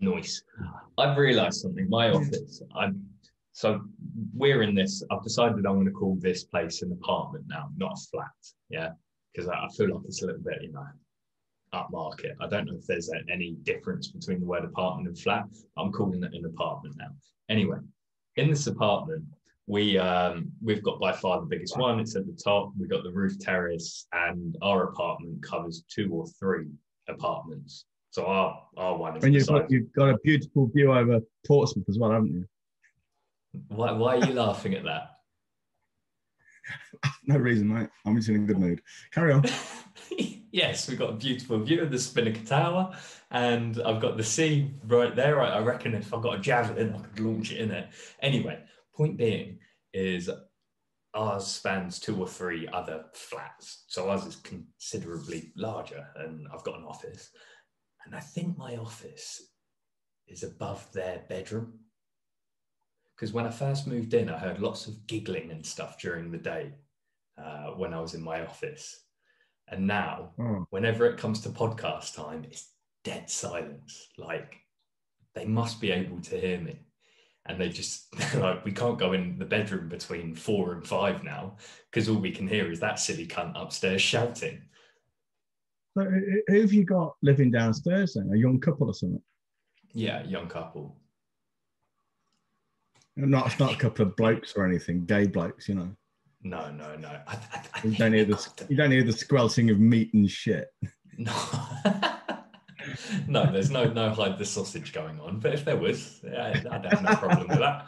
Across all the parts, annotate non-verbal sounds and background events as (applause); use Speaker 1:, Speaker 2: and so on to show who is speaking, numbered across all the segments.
Speaker 1: Noise. I've realised something. My office. I'm so we're in this. I've decided I'm going to call this place an apartment now, not a flat. Yeah, because I, I feel like it's a little bit, you know, upmarket. I don't know if there's a, any difference between the word apartment and flat. I'm calling it an apartment now. Anyway, in this apartment, we um, we've got by far the biggest one. It's at the top. We've got the roof terrace, and our apartment covers two or three apartments. So our our one is
Speaker 2: And you've got, you've got a beautiful view over Portsmouth as well, haven't you?
Speaker 1: Why, why are you laughing at that? (laughs)
Speaker 2: No reason, mate. I'm just in a good mood. Carry on. (laughs)
Speaker 1: yes, we've got a beautiful view of the Spinnaker Tower, and I've got the sea right there. I, I reckon if I've got a javelin, I could launch it in it. Anyway, point being is ours spans two or three other flats, so ours is considerably larger, and I've got an office, and I think my office is above their bedroom. Because when I first moved in, I heard lots of giggling and stuff during the day uh, when I was in my office. And now,
Speaker 2: Oh,
Speaker 1: whenever it comes to podcast time, it's dead silence. Like they must be able to hear me. And they just (laughs) like we can't go in the bedroom between four and five now because all we can hear is that silly cunt upstairs shouting.
Speaker 2: Who have you got living downstairs then? A young couple or something?
Speaker 1: Yeah, young couple.
Speaker 2: Not, it's not a couple of blokes or anything, gay blokes, you know.
Speaker 1: No, no, no. I, I, I
Speaker 2: You don't hear the you don't hear the squelching of meat and shit. (laughs)
Speaker 1: No. no, there's no no hide the sausage going on. But if there was, yeah, I'd have no problem with that.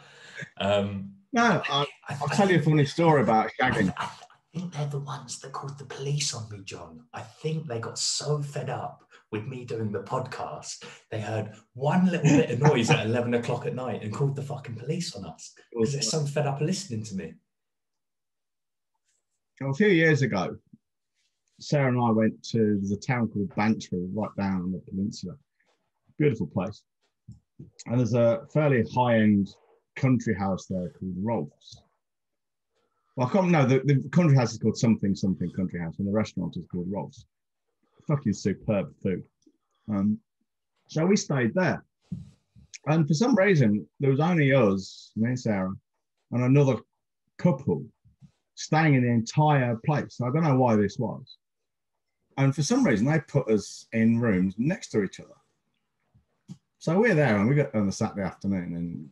Speaker 1: Um,
Speaker 2: No, I,
Speaker 1: I-
Speaker 2: I'll
Speaker 1: I
Speaker 2: tell you a funny story about shagging.
Speaker 1: I think they're the ones that called the police on me, John. I think they got so fed up with me doing the podcast, they heard one little bit of noise at 11 o'clock at night and called the fucking police on us because they're so fed up of listening to me.
Speaker 2: a few years ago, Sarah and I went to the town called Bantry, right down on the peninsula. Beautiful place. And there's a fairly high-end country house there called Rolf's. Well, I can't know the, the country house is called something something country house, and the restaurant is called Rolf's. Fucking superb food. Um, so we stayed there, and for some reason there was only us, me and Sarah, and another couple staying in the entire place. I don't know why this was. And for some reason, they put us in rooms next to each other. So we're there and we got on a Saturday afternoon, and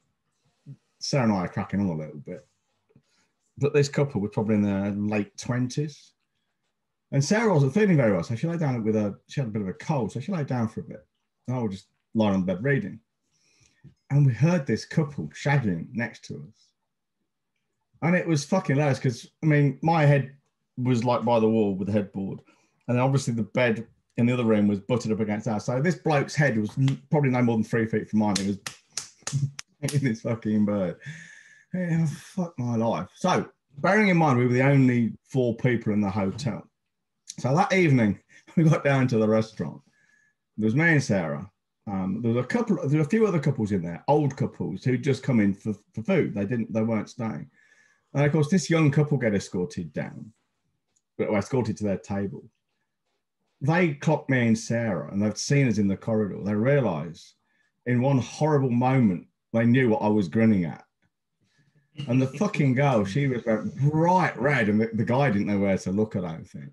Speaker 2: Sarah and I are cracking on a little bit. But this couple was probably in their late 20s. And Sarah wasn't feeling very well. So she lay down with a, she had a bit of a cold. So she lay down for a bit. And I was just lying on the bed reading. And we heard this couple shagging next to us and it was fucking hilarious because I mean, my head was like by the wall with the headboard, and obviously the bed in the other room was butted up against ours. So this bloke's head was probably no more than three feet from mine. It was (laughs) this fucking bird. Yeah, fuck my life. So bearing in mind we were the only four people in the hotel. So that evening (laughs) we got down to the restaurant. There was me and Sarah. Um, there was a couple. There were a few other couples in there, old couples who'd just come in for, for food. They didn't. They weren't staying. And of course, this young couple get escorted down, or escorted to their table. They clock me and Sarah, and they've seen us in the corridor. They realise in one horrible moment, they knew what I was grinning at. And the fucking girl, she was went bright red, and the, the guy didn't know where to look, at, I don't think.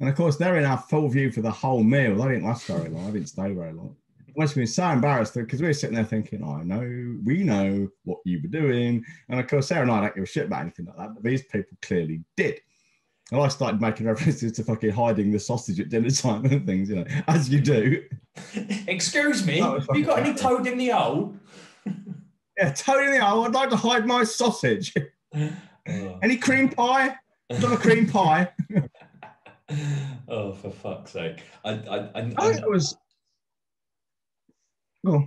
Speaker 2: And of course, they're in our full view for the whole meal. They didn't last very long. I didn't stay very long. I must have been so embarrassed because we were sitting there thinking, I know, we know what you were doing. And of course, Sarah and I don't give a shit about anything like that, but these people clearly did. And I started making references to fucking hiding the sausage at dinner time and things, you know, as you do.
Speaker 1: Excuse me,
Speaker 2: oh,
Speaker 1: have you got any toad in the hole?
Speaker 2: Yeah, Tony, oh, I'd like to hide my sausage.
Speaker 1: Oh.
Speaker 2: Any cream pie? Got a cream pie? (laughs)
Speaker 1: oh, for fuck's sake! I, I, I,
Speaker 2: Oh,
Speaker 1: I,
Speaker 2: it was. Oh,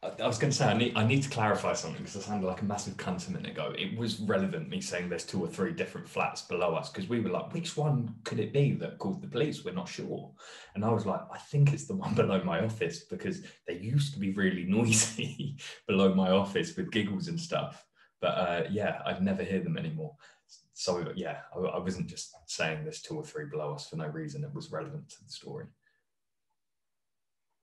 Speaker 1: I was going to say I need I need to clarify something because I sounded like a massive cunt a minute ago. It was relevant me saying there's two or three different flats below us because we were like, which one could it be that called the police? We're not sure. And I was like, I think it's the one (laughs) below my office because they used to be really (laughs) noisy below my office with giggles and stuff. But uh, yeah, I'd never hear them anymore. So yeah, I, I wasn't just saying there's two or three below us for no reason. It was relevant to the story.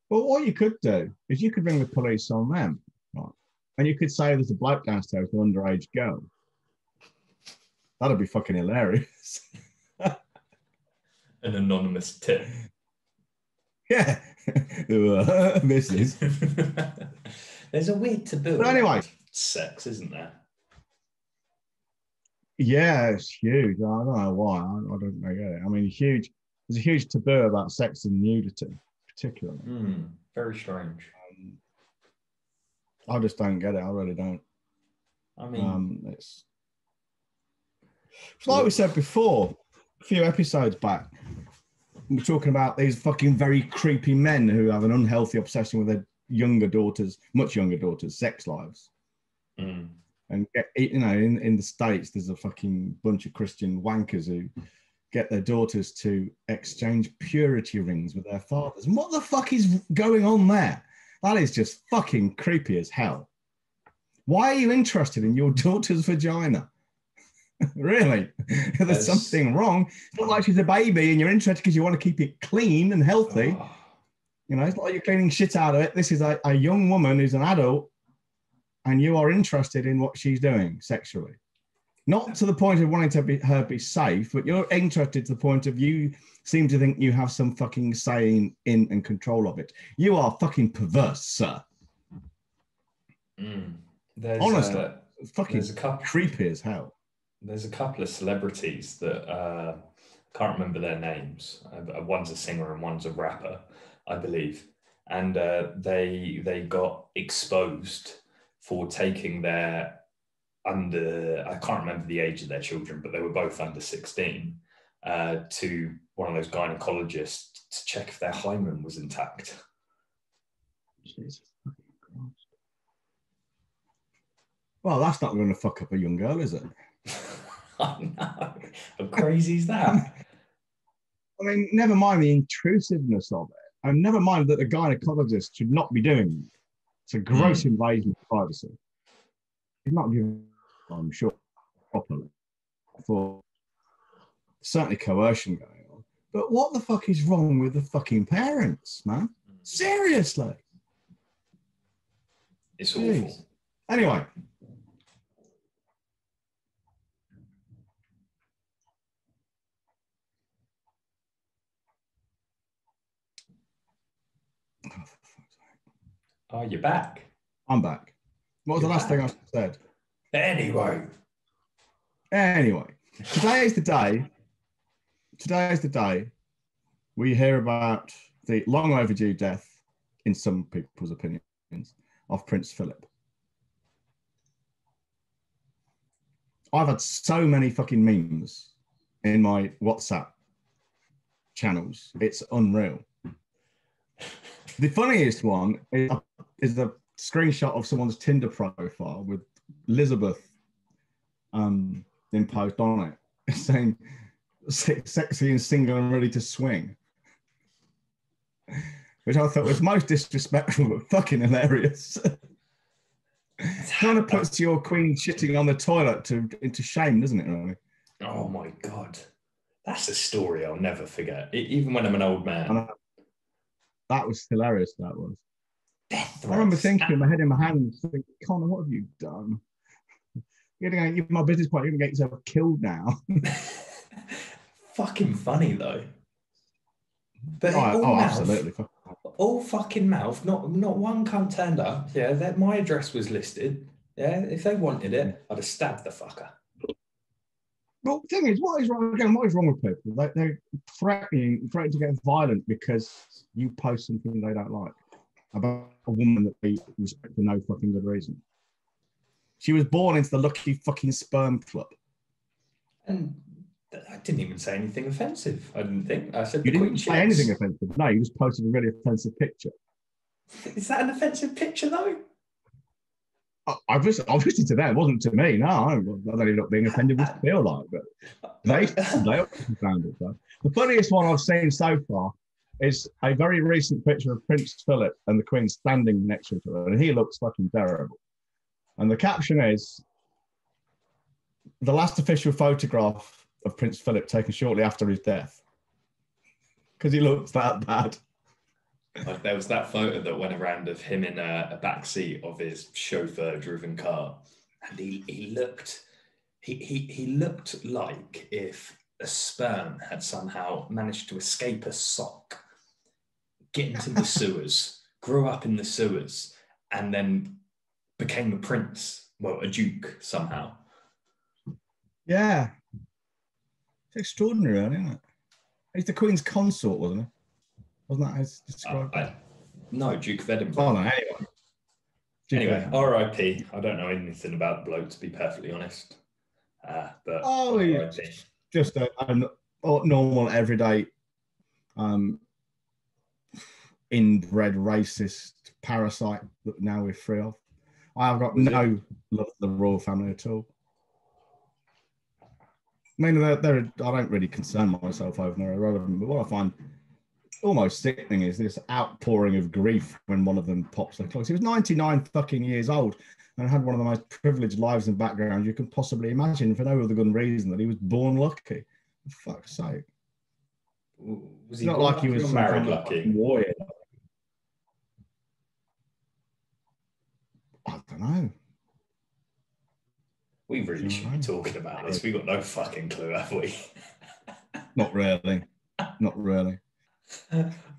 Speaker 2: Well, what you could do is you could ring the police on them, right? And you could say there's a bloke downstairs with an underage girl. That'd be fucking hilarious. (laughs)
Speaker 1: An anonymous tip. (laughs)
Speaker 2: yeah. (laughs) Mrs.
Speaker 1: There's a weird taboo.
Speaker 2: But anyway.
Speaker 1: sex, isn't there?
Speaker 2: Yeah, it's huge. I don't know why. I, I don't know. Get it. I mean, huge. There's a huge taboo about sex and nudity, particularly.
Speaker 1: Hmm, very strange.
Speaker 2: Um, I just don't get it. I really don't.
Speaker 1: I mean,
Speaker 2: Um, it's, it's like we said before, a few episodes back. We're talking about these fucking very creepy men who have an unhealthy obsession with their younger daughters, much younger daughters' sex lives.
Speaker 1: mm,
Speaker 2: And you know, in, in the states, there's a fucking bunch of Christian wankers who get their daughters to exchange purity rings with their fathers. And what the fuck is going on there? That is just fucking creepy as hell. Why are you interested in your (laughs) daughter's vagina? (laughs) really? (laughs) There's something wrong. It's not like she's a baby and you're interested because you want to keep it clean and healthy.
Speaker 1: oh,
Speaker 2: You know, it's not like you're cleaning shit out of it. This is a, a young woman who's an adult and you are interested in what she's doing sexually. Not to the point of wanting to be her be safe, but you're interested to the point of you seem to think you have some fucking say in, and control of it. You are fucking perverse, sir.
Speaker 1: mm. There's,
Speaker 2: Honestly.
Speaker 1: uh,
Speaker 2: It's fucking
Speaker 1: there's a couple.
Speaker 2: creepy as hell.
Speaker 1: There's a couple of celebrities that uh, can't remember their names. Uh, one's a singer and one's a rapper, I believe, and uh, they they got exposed for taking their under. I can't remember the age of their children, but they were both under sixteen. Uh, to one of those gynecologists to check if their hymen was intact.
Speaker 2: Jesus Christ. Well, that's not going to fuck up a young girl, is it? (laughs)
Speaker 1: I know. How crazy is that? (laughs)
Speaker 2: I mean, never mind the intrusiveness of it, and never mind that a gynecologist should not be doing it. It's a gross invasion of privacy. He's not given, Um, I'm sure, properly for certainly coercion going on. But what the fuck is wrong with the fucking parents, man? Seriously.
Speaker 1: It's
Speaker 2: Jeez.
Speaker 1: awful.
Speaker 2: Anyway, Oh, for fuck's sake.
Speaker 1: You're back.
Speaker 2: I'm back. What was the
Speaker 1: You're
Speaker 2: last thing I said?
Speaker 1: Anyway.
Speaker 2: Anyway, today is the day. Today is the day we hear about the long overdue death, in some people's opinions, of Prince Philip. I've had so many fucking memes in my WhatsApp channels. It's unreal. The funniest one is, is the screenshot of someone's Tinder profile with Elizabeth um, then imposed on it, saying sexy and single and ready to swing. Which I thought was most disrespectful but fucking hilarious. (laughs) kind of puts your queen shitting on the toilet to into shame, doesn't it? Really?
Speaker 1: Oh my god. That's a story I'll never forget. Even when I'm an old man.
Speaker 2: That was hilarious. That was.
Speaker 1: Death
Speaker 2: I remember thinking in my head in my hands, thinking, Connor, what have you done? (laughs) You're gonna get my business partner, you're gonna get yourself killed now. (laughs)
Speaker 1: fucking funny though. But
Speaker 2: oh,
Speaker 1: all
Speaker 2: oh,
Speaker 1: mouth,
Speaker 2: absolutely.
Speaker 1: all fucking mouth. Not not one cunt turned up. Yeah, that my address was listed. Yeah, if they wanted it, I'd have stabbed the fucker.
Speaker 2: Well, the thing is, what is wrong again? What is wrong with people? They, they're threatening, threatening to get violent because you post something they don't like about a woman that they respect for no fucking good reason. She was born into the lucky fucking sperm club.
Speaker 1: And I didn't even say anything offensive. I didn't think. I said
Speaker 2: You didn't say anything offensive. No, you just posted a really offensive picture.
Speaker 1: Is that an offensive picture though?
Speaker 2: I- Obviously, obviously to them, it wasn't to me. No, I don't, I don't even know being offended would feel like, but they, they (laughs) found it. So. The funniest one I've seen so far is a very recent picture of Prince Philip and the Queen standing next to each other, and he looks fucking terrible. And the caption is the last official photograph of Prince Philip taken shortly after his death. Because he looks that bad.
Speaker 1: Like there was that photo that went around of him in a, a back seat of his chauffeur-driven car, and he, he looked he, he he looked like if a sperm had somehow managed to escape a sock, get into the sewers, grew up in the sewers, and then became a prince, well, a duke somehow.
Speaker 2: Yeah. It's extraordinary, isn't it? He's the Queen's consort, wasn't he? Wasn't that how it's
Speaker 1: Uh,
Speaker 2: described?
Speaker 1: I- no, Duke of Edinburgh.
Speaker 2: oh, no, anyway.
Speaker 1: Anyway, R.I.P. I don't know anything about the bloke to be perfectly honest. Uh, but
Speaker 2: Oh, yeah. Just a, normal, everyday, um, inbred racist parasite that now we're free of. I have got no love for the royal family at all. I mean, they're, they're, I don't really concern myself over them, they're irrelevant, but what I find almost sickening is this outpouring of grief when one of them pops their clothes. He was 99 fucking years old and had one of the most privileged lives and backgrounds you can possibly imagine for no other good reason that he was born lucky. For fuck's sake.
Speaker 1: Was
Speaker 2: It's not like he was
Speaker 1: married lucky?
Speaker 2: warrior. I don't know.
Speaker 1: We really should be talking about this. We got no fucking clue, have we? (laughs)
Speaker 2: Not really. Not really.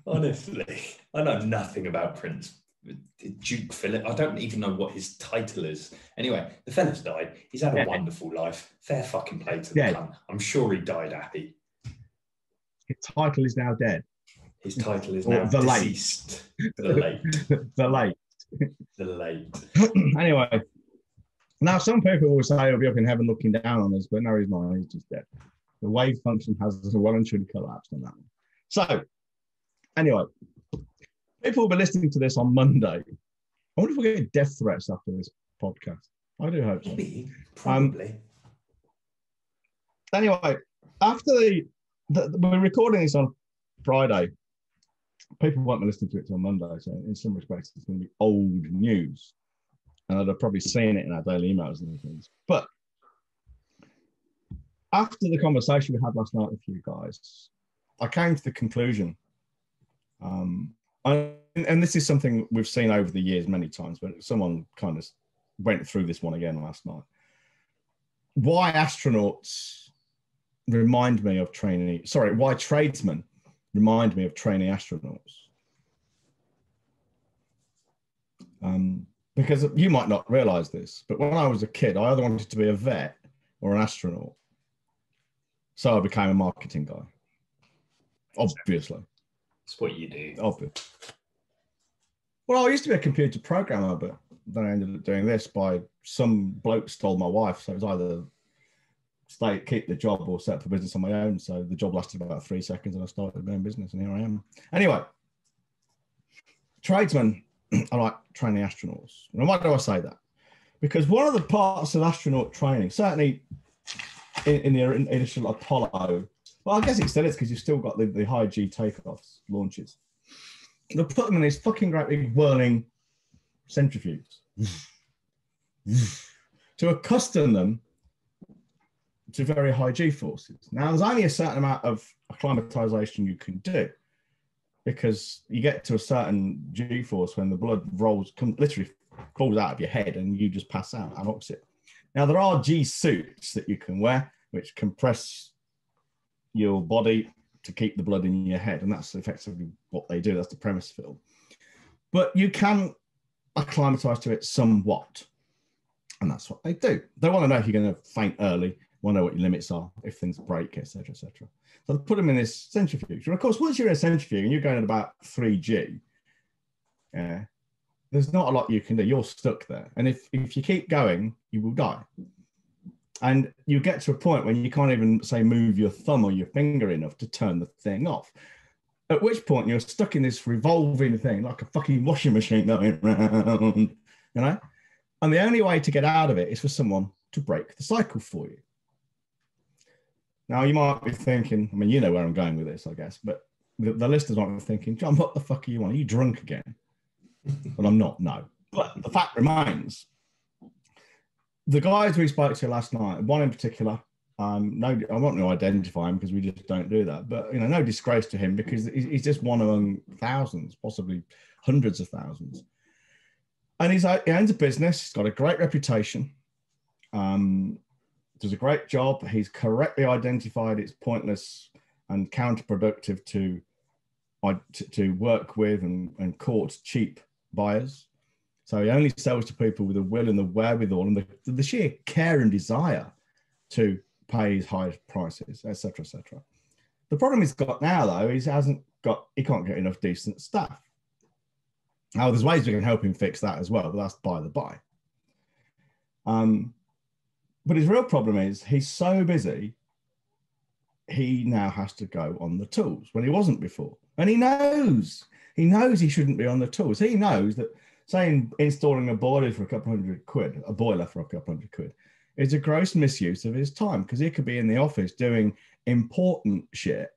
Speaker 1: Honestly, I know nothing about Prince Duke Philip. I don't even know what his title is. Anyway, the fella's died. He's had a
Speaker 2: Yeah.
Speaker 1: wonderful life. Fair fucking play to the
Speaker 2: Yeah.
Speaker 1: cunt. I'm sure he died happy.
Speaker 2: His title is now dead.
Speaker 1: His title is
Speaker 2: Or
Speaker 1: now
Speaker 2: the
Speaker 1: deceased. The late. (laughs)
Speaker 2: the late.
Speaker 1: The late. (laughs) (clears throat)
Speaker 2: anyway, now some people will say he'll be up in heaven looking down on us, but no, he's not. He's just dead. The wave function has (laughs) well and truly collapsed on that one. So, anyway, people will be listening to this on Monday. I wonder if we'll get death threats after this podcast. I do hope so.
Speaker 1: Maybe.
Speaker 2: Um,
Speaker 1: Probably.
Speaker 2: Anyway, after the, the we're recording this on Friday, people won't be listening to it till Monday, so in some respects, it's going to be old news, and I'd have probably seen it in our daily emails and things. But after the conversation we had last night with you guys, I came to the conclusion, um, I, and this is something we've seen over the years many times, but someone kind of went through this one again last night. Why astronauts remind me of training, sorry, why tradesmen remind me of training astronauts. Um, because you might not realize this, but when I was a kid, I either wanted to be a vet or an astronaut. So I became a marketing guy. Obviously,
Speaker 1: It's what you do.
Speaker 2: obvious. Well, I used to be a computer programmer, but then I ended up doing this by some bloke stole my wife. So it was either stay, keep the job or set up a business on my own. So the job lasted about three seconds and I started my own business and here I am. Anyway, tradesmen (clears throat) are like training astronauts. And why do I say that? Because one of the parts of astronaut training, certainly in, in the initial Apollo, well, I guess it still is because you've still got the, the high G takeoffs, launches. They'll put them in these fucking great big whirling centrifuges (laughs) to accustom them to very high G forces. Now, there's only a certain amount of acclimatization you can do because you get to a certain G force when the blood rolls, come, literally falls out of your head and you just pass out anoxia. Now, there are G suits that you can wear which compress your body to keep the blood in your head, and that's effectively what they do. That's the premise film. But you can acclimatize to it somewhat, and that's what they do. They want to know if you're going to faint early, to know what your limits are, if things break, etc., etc. So put them in this centrifuge, and of course, once you're in a centrifuge and you're going at about three G, yeah, there's not a lot you can do. You're stuck there, and if if you keep going, you will die and you get to a point when you can't even say move your thumb or your finger enough to turn the thing off. At which point you're stuck in this revolving thing like a fucking washing machine going round, you know. And the only way to get out of it is for someone to break the cycle for you. Now you might be thinking, I mean, you know where I'm going with this, I guess, but the, the listeners might be thinking, John, what the fuck are you on? Are you drunk again? but I'm not. No. But the fact remains, the guys we spoke to last night, one in particular, Um, no, I want to identify him because we just don't do that. But you know, no disgrace to him because he's just one among thousands, possibly hundreds of thousands. And he's he owns a business. He's got a great reputation. Um, does a great job. He's correctly identified it's pointless and counterproductive to to, work with and, and court cheap buyers. So he only sells to people with the will and the wherewithal and the, the sheer care and desire to pay his high prices, etc., etc. The problem he's got now, though, is he hasn't got he can't get enough decent staff. Now, there's ways we can help him fix that as well, but that's by the by. Um, but his real problem is he's so busy, he now has to go on the tools when he wasn't before, and he knows he knows he shouldn't be on the tools. He knows that saying installing a boiler for a couple hundred quid, a boiler for a couple hundred quid, is a gross misuse of his time because he could be in the office doing important shit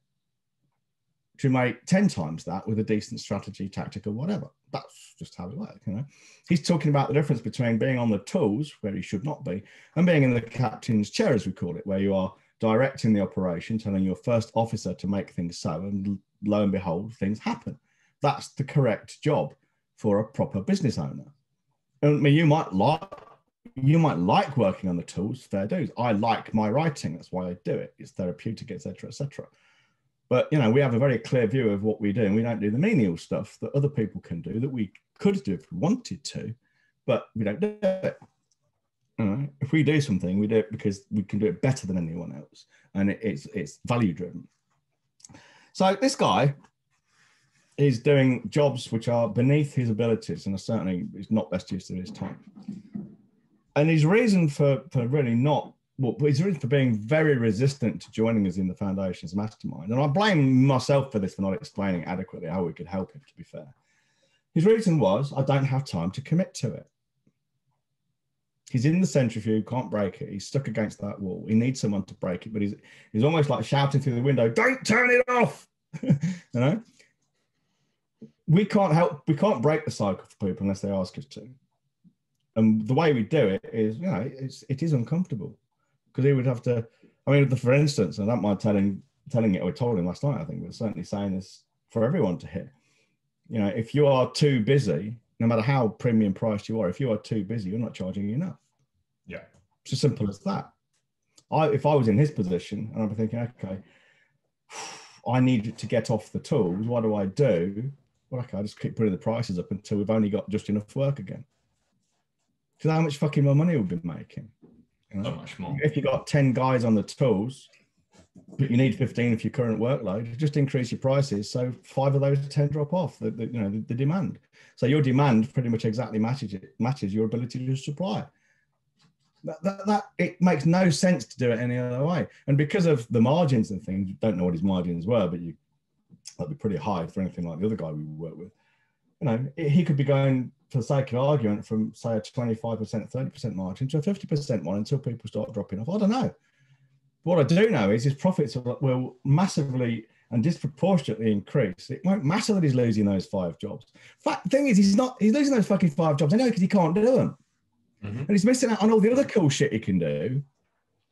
Speaker 2: to make 10 times that with a decent strategy, tactic, or whatever. That's just how it works, you know. He's talking about the difference between being on the tools, where he should not be, and being in the captain's chair, as we call it, where you are directing the operation, telling your first officer to make things so, and lo and behold, things happen. That's the correct job for a proper business owner. I mean, you might like you might like working on the tools, fair dues. I like my writing, that's why I do it. It's therapeutic, etc., etc. But you know, we have a very clear view of what we do, and we don't do the menial stuff that other people can do that we could do if we wanted to, but we don't do it. if we do something, we do it because we can do it better than anyone else, and it's it's value driven. So this guy is doing jobs which are beneath his abilities and are certainly is not best use of his time. And his reason for, for really not, well, his reason for being very resistant to joining us in the foundation's mastermind, and I blame myself for this for not explaining adequately how we could help him, to be fair. His reason was, I don't have time to commit to it. He's in the centrifuge, can't break it. He's stuck against that wall. He needs someone to break it, but he's, he's almost like shouting through the window, don't turn it off. (laughs) you know? we can't help we can't break the cycle for people unless they ask us to and the way we do it is you know it's it is uncomfortable because he would have to i mean for instance i don't mind telling telling it we told him last night i think we're certainly saying this for everyone to hear. You know if you are too busy no matter how premium priced you are if you are too busy you're not charging enough.
Speaker 1: Yeah.
Speaker 2: It's as simple as that. I if i was in his position and i'd be thinking okay i need to get off the tools. What do i do? Well, okay, I'll just keep putting the prices up until we've only got just enough work again. Because how much fucking more money we've been making?
Speaker 1: You know? So much more.
Speaker 2: If you got 10 guys on the tools, but you need 15 for your current workload, just increase your prices. So five of those 10 drop off the, the you know, the, the, demand. So your demand pretty much exactly matches it, matches your ability to supply. That, that, that it makes no sense to do it any other way. And because of the margins and things, don't know what his margins were, but you that'd be pretty high for anything like the other guy we work with. You know, he could be going for the sake of argument from say a 25%, 30% margin to a 50% one until people start dropping off. I don't know. What I do know is his profits will massively and disproportionately increase. It won't matter that he's losing those five jobs. Fact, the thing is, he's not. He's losing those fucking five jobs. I know because he can't do them, mm-hmm. and he's missing out on all the other cool shit he can do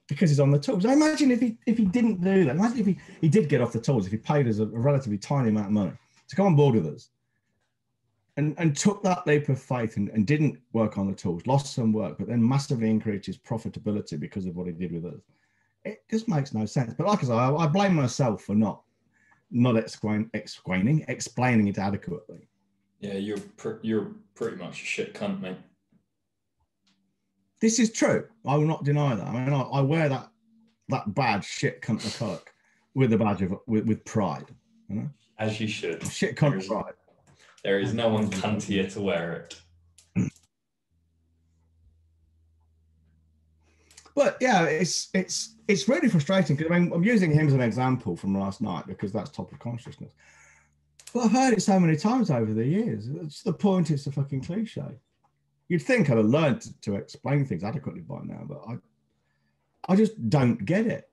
Speaker 2: because he's on the tools. I imagine if he if he didn't do that, imagine if he, he did get off the tools, if he paid us a, a relatively tiny amount of money to come on board with us and, and took that leap of faith and, and didn't work on the tools, lost some work, but then massively increased his profitability because of what he did with us. It just makes no sense. But like I said, I, I blame myself for not not explain, explaining explaining it adequately.
Speaker 1: Yeah, you're pr- you're pretty much a shit cunt, mate.
Speaker 2: This is true. I will not deny that. I mean, I, I wear that that badge, shit cunt McCulloch, (laughs) with the badge of with, with pride. You know?
Speaker 1: As you should.
Speaker 2: Shit cunt There's, pride.
Speaker 1: There is no one mm-hmm. cuntier to wear it.
Speaker 2: But yeah, it's it's it's really frustrating because I mean I'm using him as an example from last night because that's top of consciousness. But I've heard it so many times over the years. It's the point. It's a fucking cliche. You'd think I'd have learned to, to explain things adequately by now, but I, I just don't get it.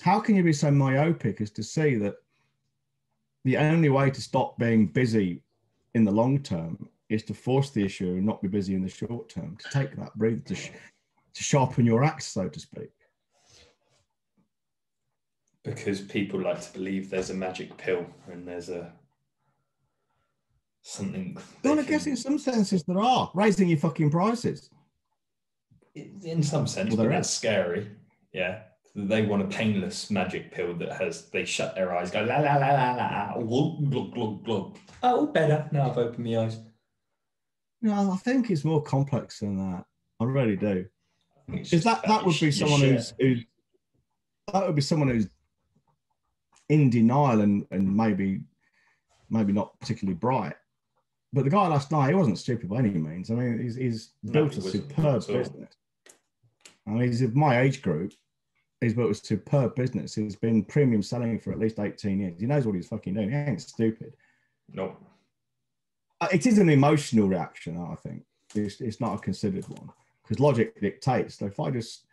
Speaker 2: How can you be so myopic as to see that the only way to stop being busy in the long term is to force the issue and not be busy in the short term, to take that breathe, to, sh- to sharpen your axe, so to speak?
Speaker 1: because people like to believe there's a magic pill and there's a something.
Speaker 2: Well, I guess in some senses there are raising your fucking prices.
Speaker 1: in some sense,
Speaker 2: Well,
Speaker 1: but that's scary. Yeah. They want a painless magic pill that has they shut their eyes, go la la la la la, glug glug glug glug. Oh, better now I've opened my eyes.
Speaker 2: No, I think it's more complex than that. I really do.
Speaker 1: I
Speaker 2: Because that, that would be
Speaker 1: your
Speaker 2: someone
Speaker 1: shit.
Speaker 2: who's, who's that would be someone who's in denial and, and maybe maybe not particularly bright. But the guy last night, he wasn't stupid by any means. I mean, he's, he's
Speaker 1: No,
Speaker 2: built
Speaker 1: he
Speaker 2: a superb business. I mean, he's of my age group. He's built a superb business. He's been premium selling for at least 18 years. He knows what he's fucking doing. He ain't stupid.
Speaker 1: No.
Speaker 2: Uh, It is an emotional reaction, I think. It's, it's not a considered one because logic dictates. So if I just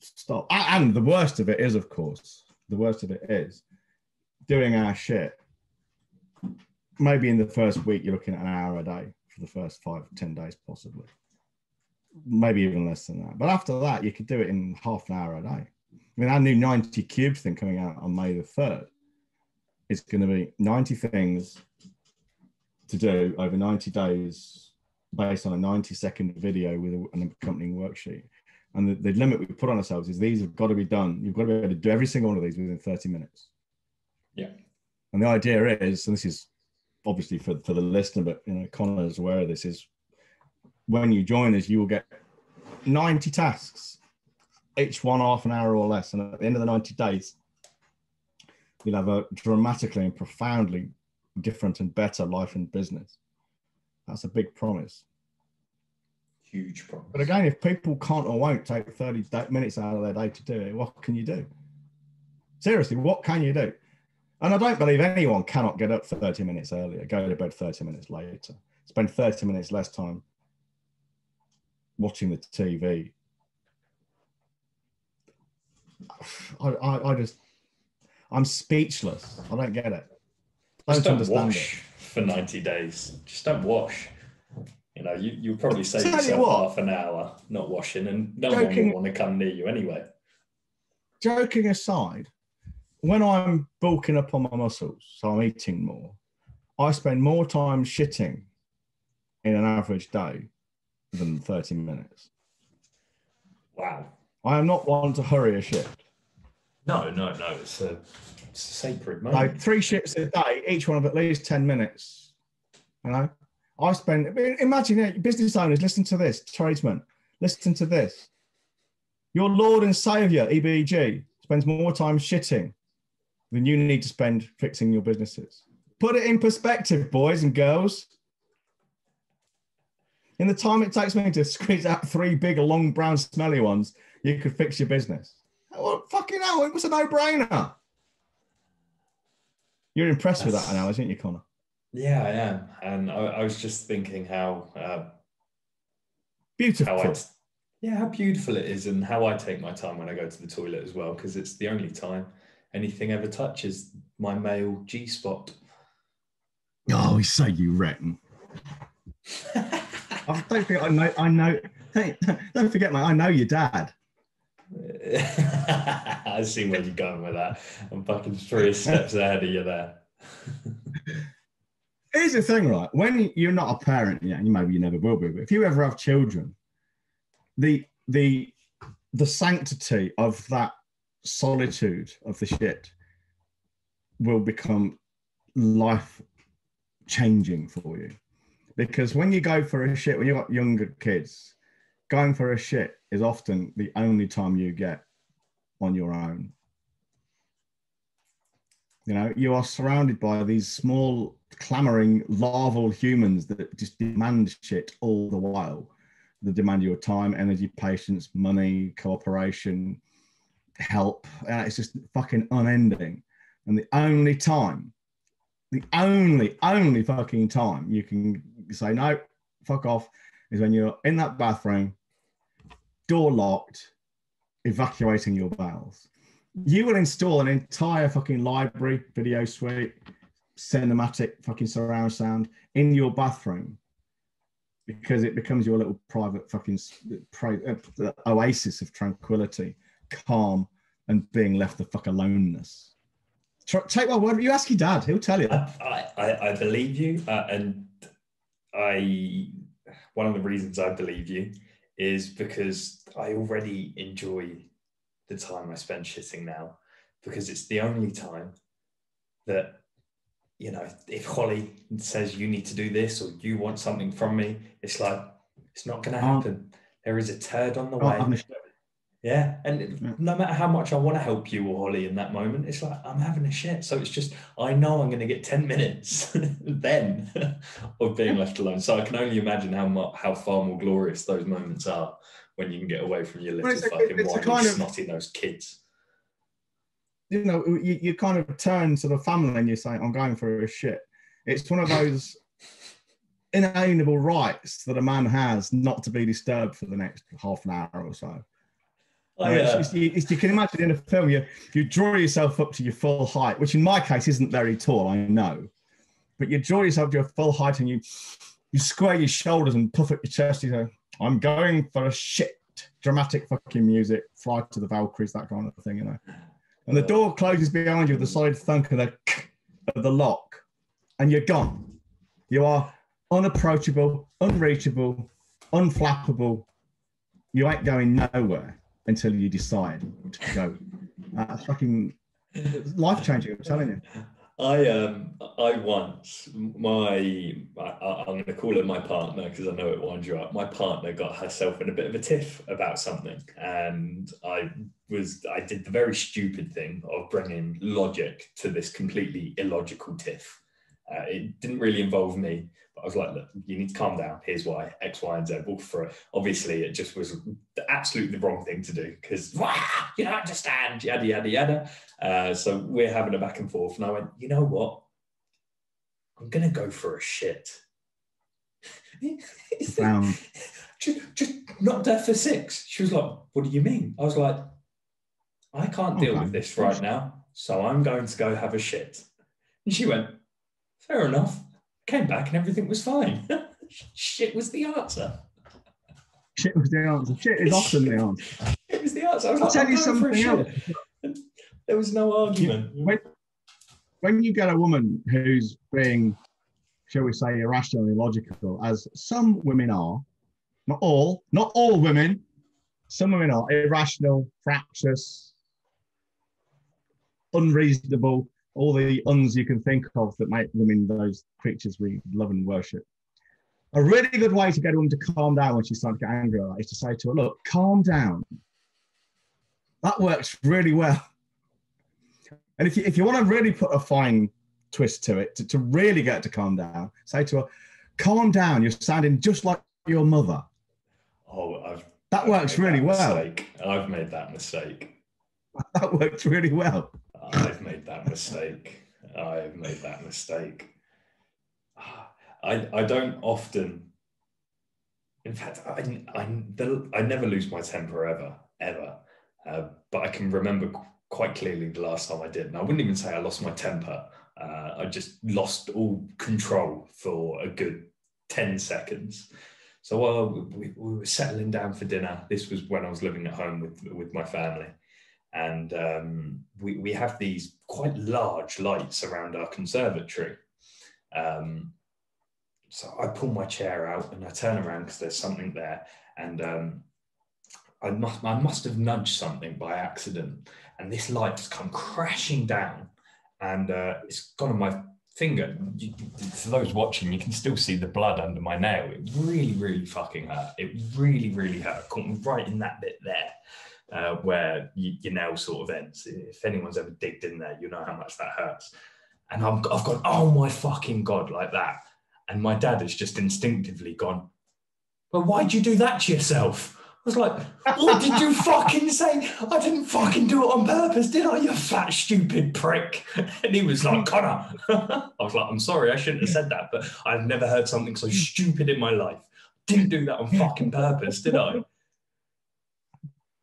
Speaker 2: stop, and the worst of it is, of course, the worst of it is doing our shit. Maybe in the first week, you're looking at an hour a day for the first five, ten days, possibly. Maybe even less than that. But after that, you could do it in half an hour a day. I mean, our new 90 cubed thing coming out on May the 3rd is going to be 90 things to do over 90 days based on a 90 second video with an accompanying worksheet. And the, the limit we put on ourselves is these have got to be done. You've got to be able to do every single one of these within 30 minutes.
Speaker 1: Yeah.
Speaker 2: And the idea is, and this is obviously for, for the listener, but you know, Connor is aware of this, is when you join us, you will get 90 tasks, each one half an hour or less. And at the end of the 90 days, you'll have a dramatically and profoundly different and better life and business. That's a big promise.
Speaker 1: Huge problem.
Speaker 2: But again, if people can't or won't take 30 minutes out of their day to do it, what can you do? Seriously, what can you do? And I don't believe anyone cannot get up 30 minutes earlier, go to bed 30 minutes later, spend 30 minutes less time watching the TV. I, I, I just, I'm speechless. I don't get it. I
Speaker 1: Just
Speaker 2: don't
Speaker 1: don't
Speaker 2: understand
Speaker 1: wash
Speaker 2: it.
Speaker 1: for 90 days. Just don't wash. You know, you, you'll probably save
Speaker 2: Tell you
Speaker 1: yourself
Speaker 2: what.
Speaker 1: half an hour not washing, and no one
Speaker 2: Joking.
Speaker 1: will want to come near you anyway.
Speaker 2: joking aside, when I'm bulking up on my muscles, so I'm eating more, I spend more time shitting in an average day than 30 minutes.
Speaker 1: Wow.
Speaker 2: I am not one to hurry a shit.
Speaker 1: No, no, no. It's a, it's a sacred
Speaker 2: Like three shits a day, each one of at least 10 minutes. You know, I spend, imagine it, business owners, listen to this, tradesmen, listen to this. Your Lord and Savior, EBG, spends more time shitting than you need to spend fixing your businesses. Put it in perspective, boys and girls. In the time it takes me to (laughs) squeeze out three big, long, brown, smelly ones, you could fix your business. Well, fucking hell, it was a no brainer. You're impressed with that
Speaker 1: That's-
Speaker 2: analogy, aren't you, Connor?
Speaker 1: Yeah, I am. And I, I was just thinking how, uh,
Speaker 2: Beautiful.
Speaker 1: how I, yeah, how beautiful it is, and how I take my time when I go to the toilet as well, because it's the only time anything ever touches my male G spot.
Speaker 2: Oh, so you reckon? I (laughs) don't think I know. I know. Hey, (laughs) don't forget, mate. I know your dad. (laughs)
Speaker 1: I see where you're going with that. I'm fucking three (laughs) steps ahead of you there. (laughs)
Speaker 2: Here's the thing, right? When you're not a parent yet, and maybe you never will be, but if you ever have children, the the the sanctity of that solitude of the shit will become life changing for you. Because when you go for a shit, when you've got younger kids, going for a shit is often the only time you get on your own. You know, you are surrounded by these small, clamoring, larval humans that just demand shit all the while. They demand your time, energy, patience, money, cooperation, help. And it's just fucking unending. And the only time, the only, only fucking time you can say, no, fuck off, is when you're in that bathroom, door locked, evacuating your bowels you will install an entire fucking library, video suite, cinematic fucking surround sound in your bathroom because it becomes your little private fucking uh, oasis of tranquility, calm, and being left the fuck aloneness. Take my word. You ask your dad; he'll tell you.
Speaker 1: I, I, I believe you, uh, and I. One of the reasons I believe you is because I already enjoy the time I spend shitting now, because it's the only time that you know if Holly says you need to do this or you want something from me, it's like it's not going to
Speaker 2: Oh.
Speaker 1: happen. There is a turd on the
Speaker 2: Oh,
Speaker 1: way. Yeah, and it- no matter how much I want to help you or Holly in that moment, it's like I'm having a shit. So it's just I know I'm going to get ten minutes (laughs) then (laughs) of being left alone. So I can only imagine how much how far more glorious those moments are when you can get away from your
Speaker 2: Well,
Speaker 1: little
Speaker 2: a-
Speaker 1: fucking whiny,
Speaker 2: kind of-
Speaker 1: snotty nosed kids.
Speaker 2: you know, you, you kind of turn to the family and you say, I'm going for a shit. It's one of those inalienable rights that a man has not to be disturbed for the next half an hour or so.
Speaker 1: I,
Speaker 2: Uh, it's- it's- you, can imagine in a film, you, you draw yourself up to your full height, which in my case isn't very tall, I know. But you draw yourself to your full height and you, you square your shoulders and puff up your chest. You go, I'm going for a shit. Dramatic fucking music, fly to the Valkyries, that kind of thing, you know. And the door closes behind you with the solid thunk of the, of the lock, and you're gone. You are unapproachable, unreachable, unflappable. You ain't going nowhere until you decide to go. That's fucking life changing. I'm telling you.
Speaker 1: I um I once my I, I'm going to call her my partner because I know it winds you up. My partner got herself in a bit of a tiff about something, and I was I did the very stupid thing of bringing logic to this completely illogical tiff. Uh, it didn't really involve me, but I was like, look, you need to calm down. Here's why X, Y, and Z. Walk for it. Obviously, it just was the absolutely the wrong thing to do because you don't understand, yada yada yada. Uh, so we're having a back and forth, and I went, you know what? I'm gonna go for a shit. (laughs)
Speaker 2: Um, (laughs)
Speaker 1: just, just knocked her for six. She was like, "What do you mean?" I was like, "I can't deal
Speaker 2: Okay.
Speaker 1: with this right now, so I'm going to go have a shit." And she went, "Fair enough." Came back and everything was fine. (laughs) shit was the answer.
Speaker 2: shit was the answer. Shit is often the answer. (laughs)
Speaker 1: It was the answer. I was
Speaker 2: I'll
Speaker 1: like,
Speaker 2: tell
Speaker 1: "I'm
Speaker 2: you something else. (laughs)
Speaker 1: There was no argument.
Speaker 2: When, when you get a woman who's being, shall we say, irrational and illogical, as some women are, not all, not all women, some women are irrational, fractious, unreasonable, all the uns you can think of that make women those creatures we love and worship. A really good way to get a woman to calm down when she's starting to get angry like, is to say to her, look, calm down. That works really well. And if you, if you want to really put a fine twist to it, to, to really get her to calm down, say to her, calm down, you're sounding just like your mother.
Speaker 1: Oh, I've
Speaker 2: That
Speaker 1: I've
Speaker 2: works really
Speaker 1: that
Speaker 2: well.
Speaker 1: I've made that mistake. (laughs)
Speaker 2: That works really well.
Speaker 1: I've made that mistake. I've made that mistake. I I don't often. In fact, I I, I never lose my temper ever ever. Uh, but I can remember quite clearly the last time I did, and I wouldn't even say I lost my temper. Uh, I just lost all control for a good ten seconds. So while we, we were settling down for dinner, this was when I was living at home with with my family and um, we, we have these quite large lights around our conservatory. Um, so I pull my chair out and I turn around because there's something there, and um, I must I must have nudged something by accident, and this light has come crashing down, and uh, it's gone on my finger. You, for those watching, you can still see the blood under my nail. It really, really fucking hurt. It really, really hurt. Caught me right in that bit there uh, where you, your nail sort of ends. If anyone's ever digged in there, you know how much that hurts. And I'm, I've gone, oh my fucking God, like that. And my dad has just instinctively gone, well, why'd you do that to yourself? I was like, what did you fucking say? I didn't fucking do it on purpose, did I, you fat, stupid prick? (laughs) And he was like, Connor. (laughs) I was like, I'm sorry, I shouldn't have said that, but I've never heard something so stupid in my life. Didn't do that on fucking purpose, did I?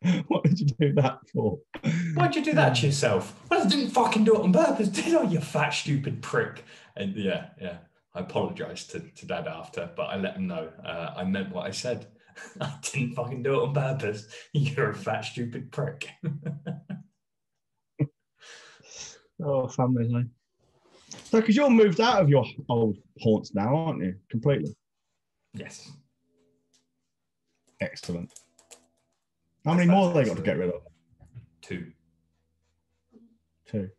Speaker 1: (laughs)
Speaker 2: what did you do that for?
Speaker 1: Why'd you do that to yourself? Well, I didn't fucking do it on purpose, did I, you fat, stupid prick? And yeah, yeah, I apologized to, to dad after, but I let him know uh, I meant what I said. (laughs) I didn't fucking do it on purpose. (laughs) You're a fat, stupid prick.
Speaker 2: Oh, family eh? So, because you're moved out of your old haunts now, aren't you? Completely.
Speaker 1: Yes.
Speaker 2: Excellent. How many more they got to get rid of?
Speaker 1: Two.
Speaker 2: Two.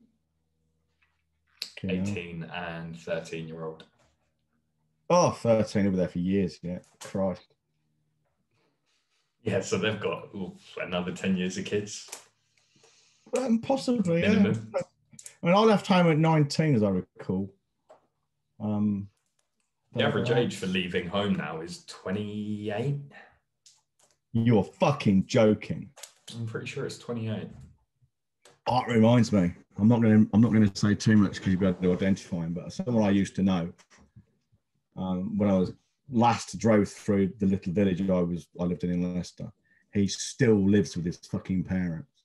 Speaker 2: Okay,
Speaker 1: 18 and 13 year old.
Speaker 2: Oh, 13 over there for years. Yeah. Christ.
Speaker 1: Yeah, so they've got ooh, another 10 years of kids.
Speaker 2: Um, possibly, yeah. I mean, I left home at 19, as I recall. Um,
Speaker 1: The average age for leaving home now is 28.
Speaker 2: You're fucking joking.
Speaker 1: I'm pretty sure it's 28.
Speaker 2: Art reminds me. I'm not going to. I'm not going to say too much because you've got to identify him. But someone I used to know um, when I was last drove through the little village I was I lived in in Leicester. He still lives with his fucking parents.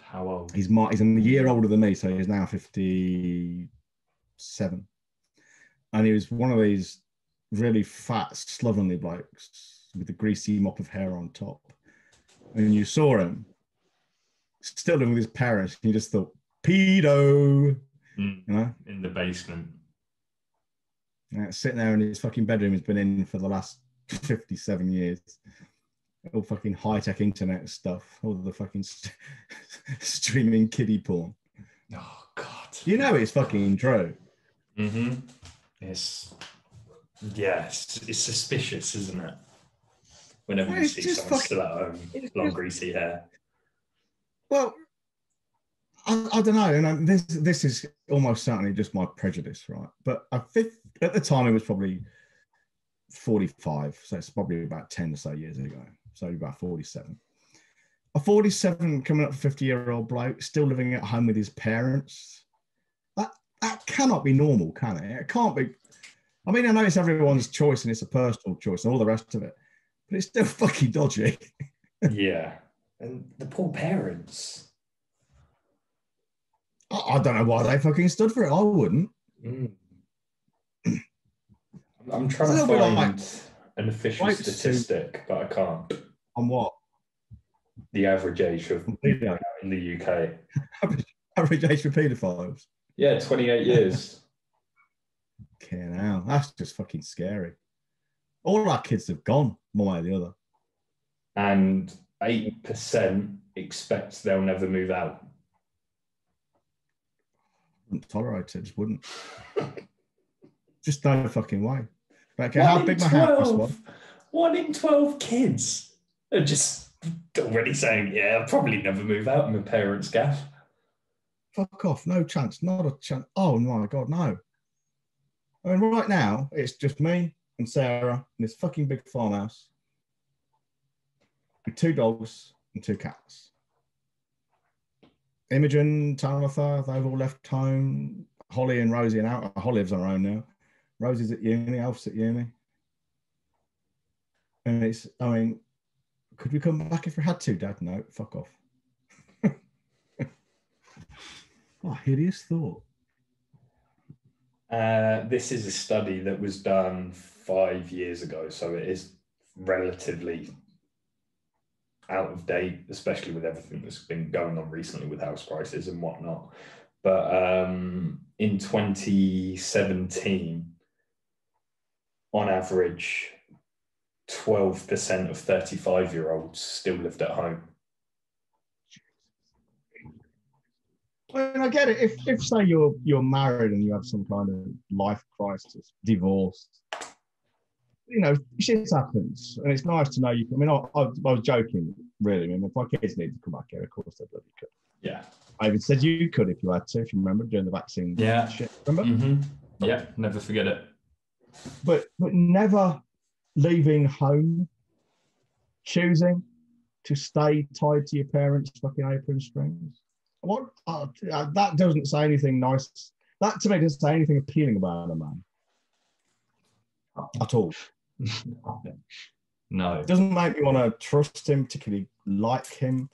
Speaker 1: How old?
Speaker 2: He's my, he's a year older than me, so he's now 57. And he was one of these really fat, slovenly blokes with a greasy mop of hair on top. And you saw him still living with his parents, and you just thought, pedo,
Speaker 1: Mm,
Speaker 2: you know?
Speaker 1: in the basement.
Speaker 2: Yeah, sitting there in his fucking bedroom, he's been in for the last 57 years. All fucking high tech internet stuff, all the fucking st- (laughs) streaming kiddie porn.
Speaker 1: Oh, God.
Speaker 2: You know it's fucking true.
Speaker 1: Mm-hmm. Yes. yeah, it's, it's suspicious, isn't it? Whenever you see someone
Speaker 2: fucking-
Speaker 1: still at home, long
Speaker 2: just-
Speaker 1: greasy hair.
Speaker 2: Well, I, I don't know, and I, this this is almost certainly just my prejudice, right? But I think at the time it was probably forty-five, so it's probably about ten or so years ago, so about forty-seven. A forty-seven coming up fifty-year-old bloke still living at home with his parents. That that cannot be normal, can it? It can't be. I mean, I know it's everyone's choice and it's a personal choice and all the rest of it, but it's still (laughs) fucking dodgy.
Speaker 1: yeah. And the poor parents.
Speaker 2: I, I don't know why they fucking stood for it. I wouldn't.
Speaker 1: Mm. I'm trying to find
Speaker 2: like-
Speaker 1: an official
Speaker 2: Like to-
Speaker 1: statistic, but I can't.
Speaker 2: On what?
Speaker 1: The average age of
Speaker 2: Pedo.
Speaker 1: in the UK.
Speaker 2: Average age for paedophiles.
Speaker 1: Yeah, 28 years. (laughs)
Speaker 2: Okay, now that's just fucking scary. All our kids have gone one way or the other.
Speaker 1: and 8% expect they'll never move out.
Speaker 2: Wouldn't tolerate it. Just wouldn't. (laughs) just no fucking way. Okay,
Speaker 1: One
Speaker 2: how
Speaker 1: in
Speaker 2: big my house was?
Speaker 1: One in 12 kids are just already saying, yeah, I'll probably never move out of my parents' gaff.
Speaker 2: Fuck off. No chance. Not a chance. Oh my god, no. I mean, right now it's just me and Sarah in this fucking big farmhouse with two dogs and two cats. Imogen, Talitha, they've all left home. Holly and Rosie and out. Holly lives on her own now. Rosie's at uni. Alf's at uni. And it's, I mean, could we come back if we had to, Dad? No, fuck off. (laughs) what a hideous thought.
Speaker 1: Uh, this is a study that was done five years ago, so it is relatively out of date, especially with everything that's been going on recently with house prices and whatnot. But um, in 2017, on average, 12% of 35 year olds still lived at home.
Speaker 2: I I get it. If, if say you're you're married and you have some kind of life crisis, divorce, you know, shit happens, and it's nice to know you. I mean, I, I, I was joking, really. I mean, if my kids need to come back here, of course they bloody could.
Speaker 1: Yeah.
Speaker 2: I even said you could if you had to, if you remember during the vaccine.
Speaker 1: Yeah.
Speaker 2: Shit, remember?
Speaker 1: hmm Yeah, never forget it.
Speaker 2: But but never leaving home, choosing to stay tied to your parents' fucking apron strings. What uh, that doesn't say anything nice. That to me doesn't say anything appealing about a man at all.
Speaker 1: No.
Speaker 2: It doesn't make me want to trust him, particularly like him,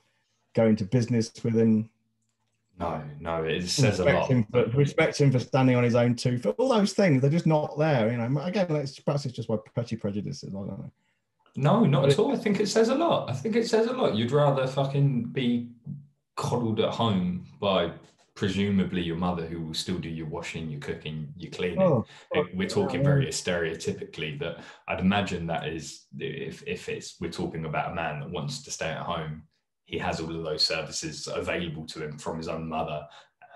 Speaker 2: go into business with him,
Speaker 1: No, no, it says a
Speaker 2: respect
Speaker 1: lot.
Speaker 2: him, for, respect him for standing on his own two feet. All those things, they're just not there. You know, again, it's, perhaps it's just my petty prejudices. I don't know.
Speaker 1: No, not at all. I think it says a lot. I think it says a lot. You'd rather fucking be coddled at home by presumably your mother who will still do your washing, your cooking, your cleaning.
Speaker 2: Oh,
Speaker 1: we're talking very stereotypically that I'd imagine that is if if it's we're talking about a man that wants to stay at home, he has all of those services available to him from his own mother,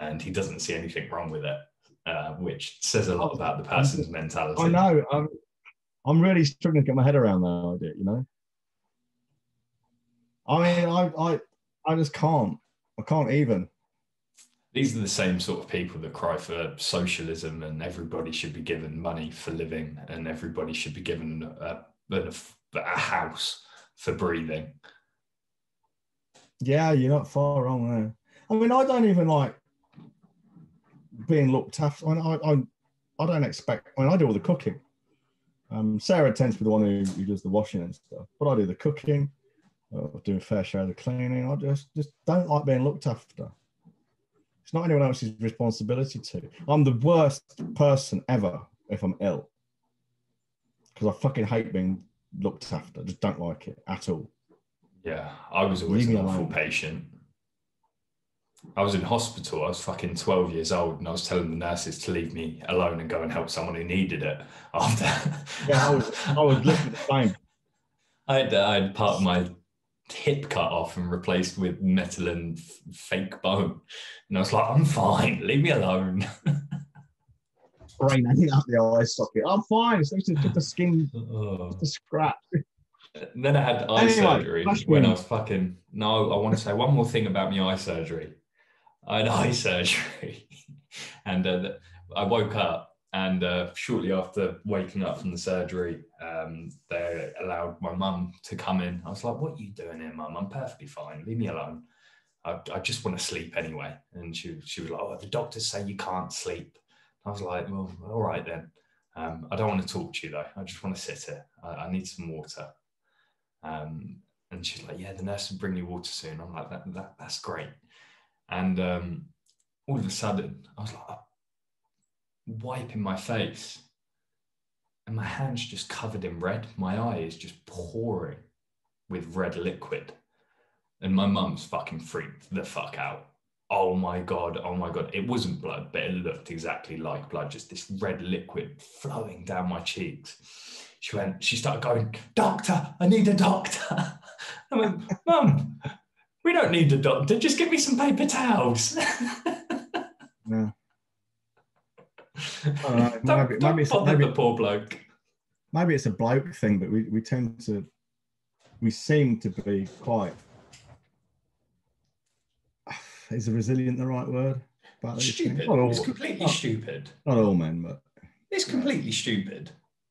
Speaker 1: and he doesn't see anything wrong with it, uh, which says a lot about the person's mentality.
Speaker 2: I know. I'm, I'm really struggling to get my head around that idea. You know. I mean, I, I, I just can't. I can't even.
Speaker 1: These are the same sort of people that cry for socialism and everybody should be given money for living and everybody should be given a, a, a house for breathing.
Speaker 2: Yeah, you're not far wrong there. I mean, I don't even like being looked after. I, mean, I, I, I don't expect. I mean, I do all the cooking. Um, Sarah tends to be the one who, who does the washing and stuff, but I do the cooking. Uh, do a fair share of the cleaning. I just just don't like being looked after. It's not anyone else's responsibility to. I'm the worst person ever if I'm ill because I fucking hate being looked after. I just don't like it at all.
Speaker 1: Yeah, I was always an awful
Speaker 2: alone.
Speaker 1: patient. I was in hospital. I was fucking 12 years old and I was telling the nurses to leave me alone and go and help someone who needed it after.
Speaker 2: Yeah, I was, I was literally the same. (laughs)
Speaker 1: I had, I had part of my hip cut off and replaced with metal and f- fake bone. And I was like, I'm fine, leave me alone. (laughs)
Speaker 2: brain hanging out the eye socket. I'm fine. It's just just the skin, (laughs)
Speaker 1: Oh.
Speaker 2: the scratch.
Speaker 1: And then I had eye
Speaker 2: Anyway,
Speaker 1: surgery when I was fucking. No, I want to say one more thing about my eye surgery. I had eye (laughs) surgery, and uh, I woke up, and uh, shortly after waking up from the surgery, um, they allowed my mum to come in. I was like, "What are you doing here, mum? I'm perfectly fine. Leave me alone. I, I just want to sleep anyway." And she she was like, "Oh, the doctors say you can't sleep." I was like, "Well, all right then." Um, I don't want to talk to you though. I just want to sit here. I, I need some water. Um, and she's like, "Yeah, the nurse will bring you water soon." I'm like, "That, that that's great." And um, all of a sudden, I was like, wiping my face, and my hand's just covered in red. My eye is just pouring with red liquid, and my mum's fucking freaked the fuck out. Oh my god! Oh my god! It wasn't blood, but it looked exactly like blood. Just this red liquid flowing down my cheeks she went, she started going, Doctor, I need a doctor. (laughs) I went, Mum, we don't need a doctor. Just give me some paper towels. (laughs)
Speaker 2: Yeah. All (laughs) right,
Speaker 1: don't
Speaker 2: maybe-
Speaker 1: don't
Speaker 2: maybe it's-
Speaker 1: bother
Speaker 2: maybe-
Speaker 1: the poor bloke.
Speaker 2: Maybe it's a bloke thing, but we, we tend to, we seem to be quite. (sighs) Is resilient the right word? About these things?
Speaker 1: Stupid.
Speaker 2: Not all,
Speaker 1: It's completely stupid.
Speaker 2: not all men, but
Speaker 1: It's completely stupid.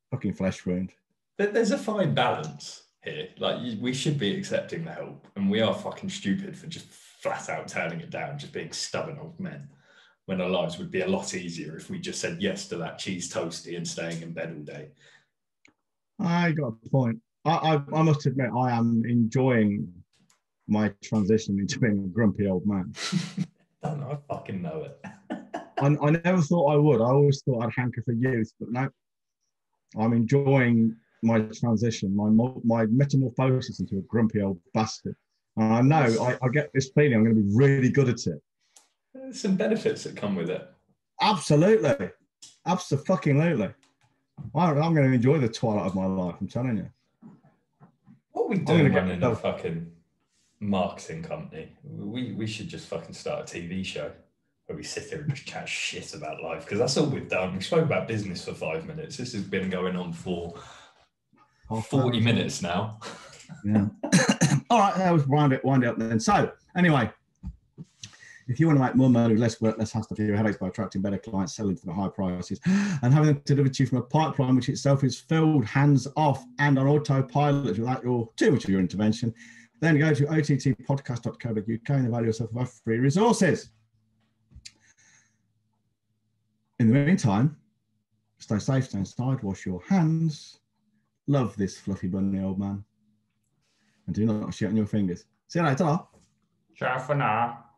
Speaker 2: fucking flesh wound.
Speaker 1: There- There's a fine balance here. Like we should be accepting the help, and we are fucking stupid for just flat out turning it down, just being stubborn old men. When our lives would be a lot easier if we just said yes to that cheese toasty and staying in bed all day.
Speaker 2: I got a point. I, I, I must admit, I am enjoying my transition into being a grumpy old man. (laughs)
Speaker 1: don't know, I fucking know it. (laughs)
Speaker 2: I, I never thought I would. I always thought I'd hanker for youth, but no, I'm enjoying my transition, my my metamorphosis into a grumpy old bastard. And I know I, I get this feeling I'm going to be really good at it.
Speaker 1: There's some benefits that come with it.
Speaker 2: Absolutely, absolutely. I, I'm going to enjoy the twilight of my life. I'm telling you.
Speaker 1: What are we
Speaker 2: get
Speaker 1: running a fucking marketing company? We we should just fucking start a TV show where we sit here and just chat shit about life because that's all we've done. We spoke about business for five minutes. This has been going on for oh,
Speaker 2: Half
Speaker 1: 40 minutes now.
Speaker 2: Yeah. (coughs) All right, that was wind it, wind it up then. So, anyway, if you want to make more money, less work, less hassle for your headaches by attracting better clients, selling for the high prices, and having them delivered to you from a pipeline which itself is filled hands off and on autopilot without your too much of your intervention, then go to ottpodcast.co.uk and avail yourself of our free resources. In the meantime, stay safe, stay inside, wash your hands, love this fluffy bunny old man and do not shit on your fingers. See you later.
Speaker 1: Ciao for now.